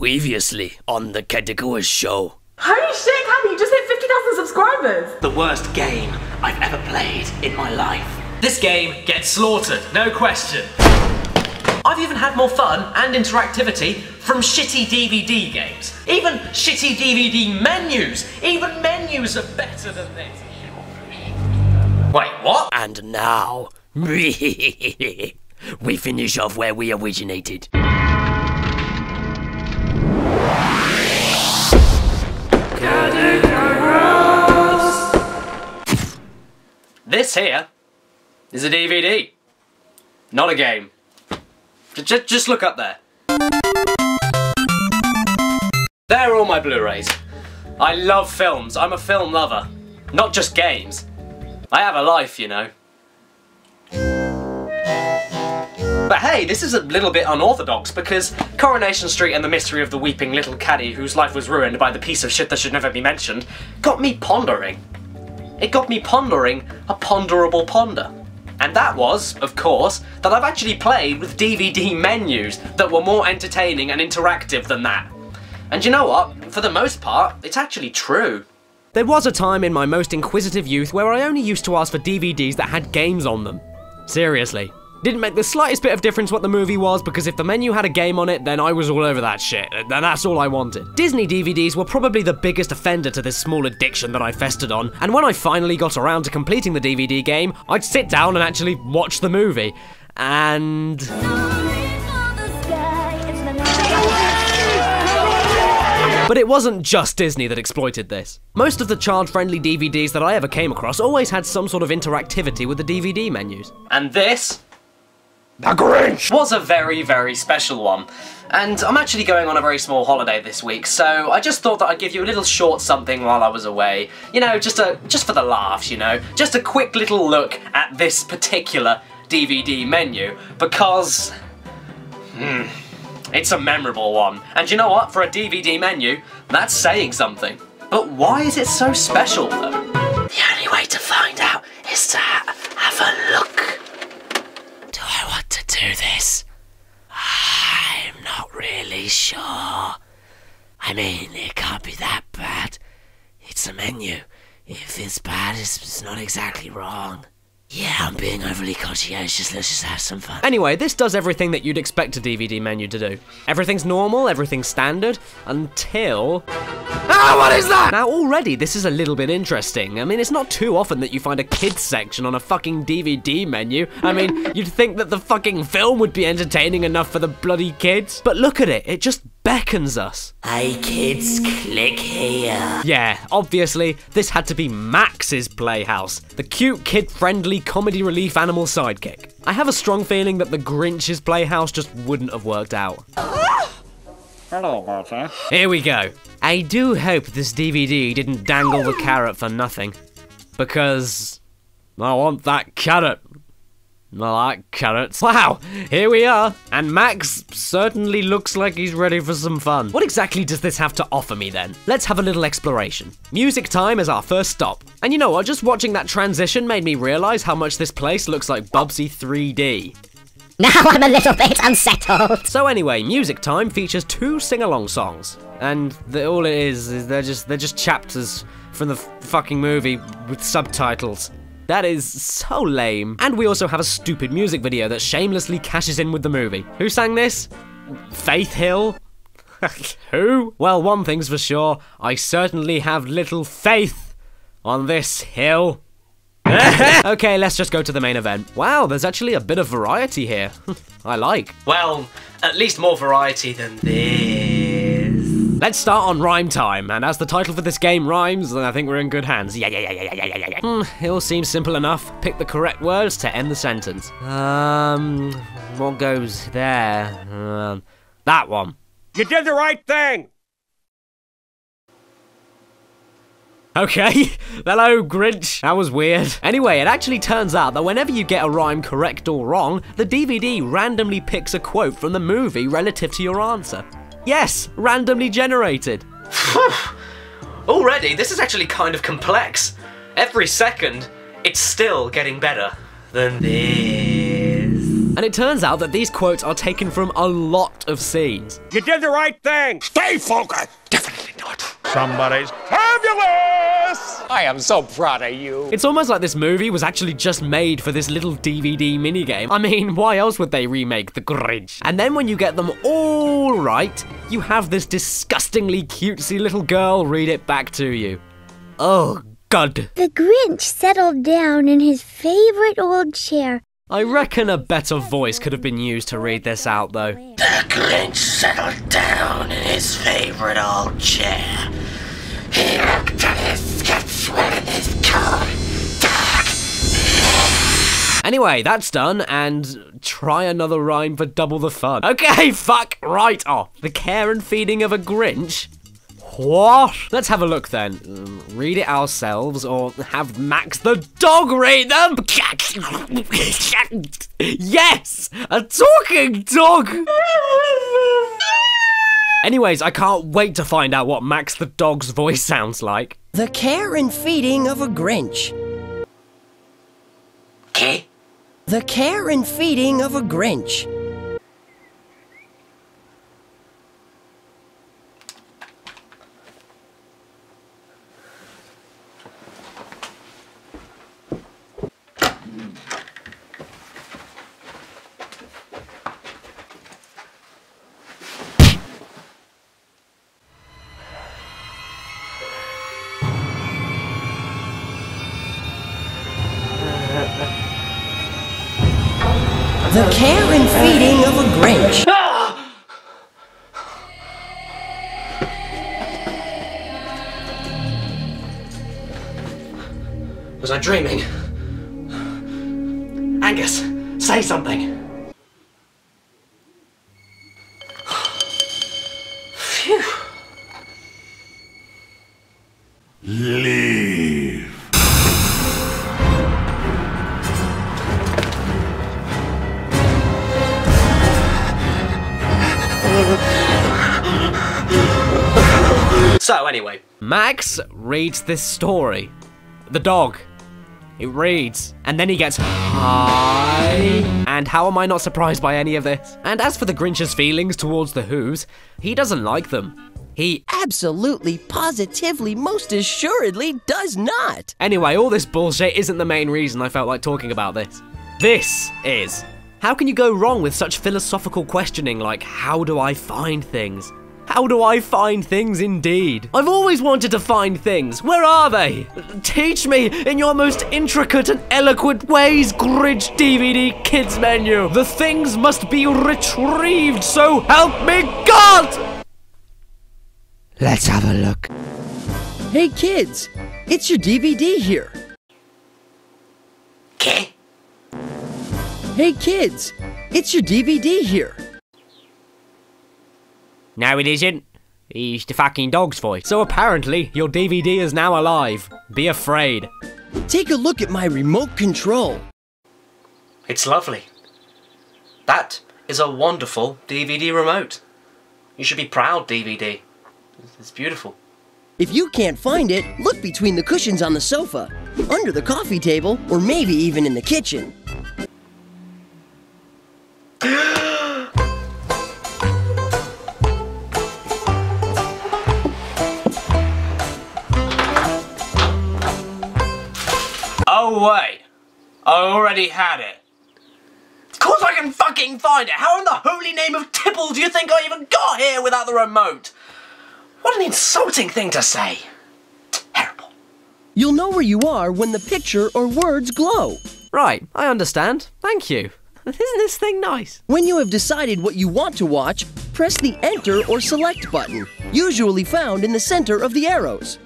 Previously on the Caddicarus Show. Holy shit, Caddy, you just hit 50,000 subscribers! The worst game I've ever played in my life. This game gets slaughtered, no question. I've even had more fun and interactivity from shitty DVD games. Even shitty DVD menus. Even menus are better than this. Wait, what? And now, we finish off where we originated. This here is a DVD, not a game. Just, just look up there. There are all my Blu-rays. I love films. I'm a film lover. Not just games. I have a life, you know. But hey, this is a little bit unorthodox because Coronation Street and the Mystery of the Weeping Little Caddy, whose life was ruined by the piece of shit that should never be mentioned, got me pondering. It got me pondering a ponderable ponder. And that was, of course, that I've actually played with DVD menus that were more entertaining and interactive than that. And you know what? For the most part, it's actually true. There was a time in my most inquisitive youth where I only used to ask for DVDs that had games on them. Seriously. Didn't make the slightest bit of difference what the movie was because if the menu had a game on it, then I was all over that shit, and that's all I wanted. Disney DVDs were probably the biggest offender to this small addiction that I festered on, and when I finally got around to completing the DVD game, I'd sit down and actually watch the movie. And. But it wasn't just Disney that exploited this. Most of the child-friendly DVDs that I ever came across always had some sort of interactivity with the DVD menus. And this the Grinch was a very, very special one. And I'm actually going on a very small holiday this week, so I just thought that I'd give you a little short something while I was away. You know, just a just for the laughs, you know. Just a quick little look at this particular DVD menu, because... Hmm, it's a memorable one. And you know what? For a DVD menu, that's saying something. But why is it so special, though? The only way to find out is to ha have a look. Do I want to do this? I'm not really sure. I mean, it can't be that bad. It's a menu. If it's bad, it's, not exactly wrong. Yeah, I'm being overly conscientious. Let's just have some fun. Anyway, this does everything that you'd expect a DVD menu to do. Everything's normal, everything's standard, until... Ah, what is that? Now, already, this is a little bit interesting. I mean, it's not too often that you find a kids section on a fucking DVD menu. I mean, you'd think that the fucking film would be entertaining enough for the bloody kids. But look at it, it just beckons us. Hey kids, click here. Yeah, obviously, this had to be Max's Playhouse, the cute, kid-friendly comedy relief animal sidekick. I have a strong feeling that the Grinch's Playhouse just wouldn't have worked out. Hello, Walter. Here we go. I do hope this DVD didn't dangle the carrot for nothing. Because I want that carrot. I like carrots. Wow, here we are. And Max certainly looks like he's ready for some fun. What exactly does this have to offer me then? Let's have a little exploration. Music time is our first stop. And you know what, just watching that transition made me realise how much this place looks like Bubsy 3D. Now I'm a little bit unsettled. So anyway, Music Time features two sing-along songs, and the, all it is is they're just they're just chapters from the fucking movie with subtitles. That is so lame. And we also have a stupid music video that shamelessly cashes in with the movie. Who sang this? Faith Hill? Who? Well, one thing's for sure, I certainly have little faith on this hill. okay, let's just go to the main event. Wow, there's actually a bit of variety here. I like. Well, at least more variety than this. Let's start on rhyme time, and as the title for this game rhymes, then I think we're in good hands. Yeah, yeah, yeah, yeah, yeah, yeah, yeah. Hmm, it all seems simple enough. Pick the correct words to end the sentence. Um, what goes there? Um, that one. You did the right thing! Okay, hello Grinch, that was weird. Anyway, it actually turns out that whenever you get a rhyme correct or wrong, the DVD randomly picks a quote from the movie relative to your answer. Yes, randomly generated. Already, this is actually kind of complex. Every second, it's still getting better than this. And it turns out that these quotes are taken from a lot of scenes. You did the right thing. Stay focused. Definitely not. Somebody's fabulous. I am so proud of you. It's almost like this movie was actually just made for this little DVD minigame. I mean, why else would they remake The Grinch? And then when you get them all right, you have this disgustingly cutesy little girl read it back to you. Oh, God. The Grinch settled down in his favorite old chair. I reckon a better voice could have been used to read this out, though. The Grinch settled down in his favorite old chair. Anyway, that's done, and try another rhyme for double the fun. Okay, fuck right off. The care and feeding of a Grinch? What? Let's have a look then. Um, read it ourselves, or have Max the dog read them? yes! A talking dog! Anyways, I can't wait to find out what Max the dog's voice sounds like. The care and feeding of a Grinch. Okay? The care and feeding of a Grinch. The care and feeding of a Grinch. Ah! Was I dreaming? Angus, say something. Phew. So Max reads this story. The dog. It reads, and then he gets high. And how am I not surprised by any of this? And as for the Grinch's feelings towards the Who's, he doesn't like them. He. Absolutely, positively, most assuredly does not. Anyway, all this bullshit isn't the main reason I felt like talking about this. This is. How can you go wrong with such philosophical questioning like, how do I find things? How do I find things indeed? I've always wanted to find things. Where are they? Teach me in your most intricate and eloquent ways, Grinch DVD Kids menu. The things must be retrieved, so help me God! Let's have a look. Hey kids, it's your DVD here. Okay? Hey kids, it's your DVD here. No, it isn't. He's the fucking dog's voice. So apparently, your DVD is now alive. Be afraid. Take a look at my remote control. it's lovely. That is a wonderful DVD remote. You should be proud, DVD. It's beautiful. If you can't find it, look between the cushions on the sofa, under the coffee table, or maybe even in the kitchen. I already had it. Of course I can fucking find it. How in the holy name of Tipple do you think I even got here without the remote? What an insulting thing to say. Terrible. You'll know where you are when the picture or words glow. Right, I understand. Thank you. Isn't this thing nice? When you have decided what you want to watch, press the Enter or Select button, usually found in the center of the arrows.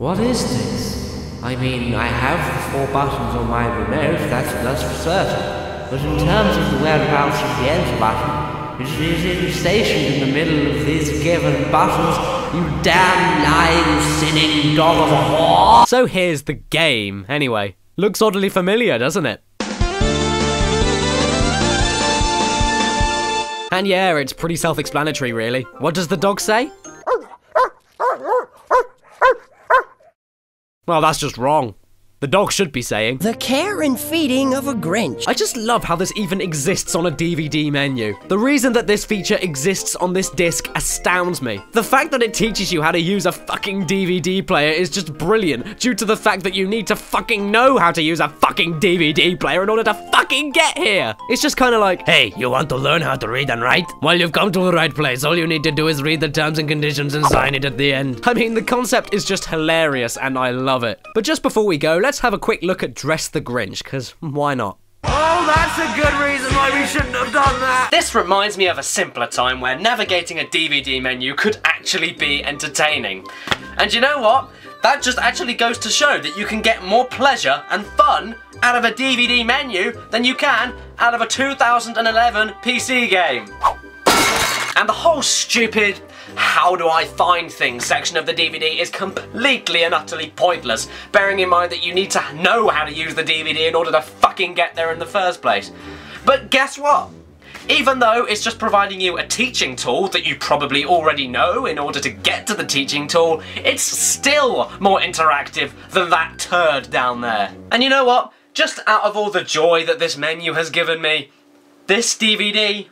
What is this? I mean, I have the four buttons on my remote, that's, that's for certain. But in terms of the whereabouts of the enter button, it is stationed in the middle of these given buttons, you damn lying, sinning dog of a whore! So here's the game, anyway. Looks oddly familiar, doesn't it? And yeah, it's pretty self explanatory, really. What does the dog say? Well, that's just wrong. The dog should be saying. The care and feeding of a Grinch. I just love how this even exists on a DVD menu. The reason that this feature exists on this disc astounds me. The fact that it teaches you how to use a fucking DVD player is just brilliant, due to the fact that you need to fucking know how to use a fucking DVD player in order to fucking get here. It's just kind of like, hey, you want to learn how to read and write? Well, you've come to the right place. All you need to do is read the terms and conditions and sign it at the end. I mean, the concept is just hilarious and I love it. But just before we go, let's have a quick look at Dress the Grinch, because why not? Oh, that's a good reason why we shouldn't have done that. This reminds me of a simpler time where navigating a DVD menu could actually be entertaining. And you know what? That just actually goes to show that you can get more pleasure and fun out of a DVD menu than you can out of a 2011 PC game. And the whole stupid how do I find things section of the DVD is completely and utterly pointless, bearing in mind that you need to know how to use the DVD in order to fucking get there in the first place. But guess what? Even though it's just providing you a teaching tool that you probably already know in order to get to the teaching tool, it's still more interactive than that turd down there. And you know what? Just out of all the joy that this menu has given me, this DVD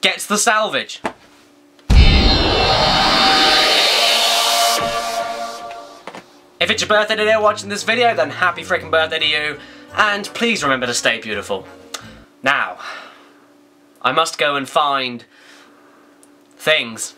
gets the salvage. If it's your birthday today watching this video, then happy freaking birthday to you, and please remember to stay beautiful. Now, I must go and find things.